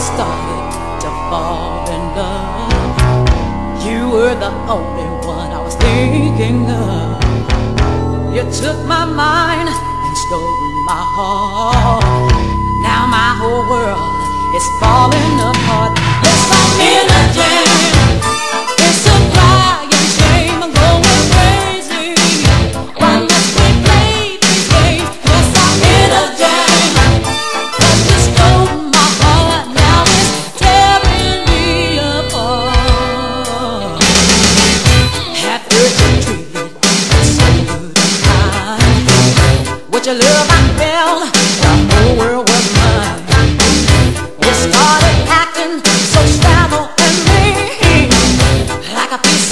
started to fall in love You were the only one I was thinking of. You took my mind stole my heart. Now my whole world is falling apart. capricho.